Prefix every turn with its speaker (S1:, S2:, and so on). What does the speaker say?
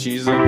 S1: she's a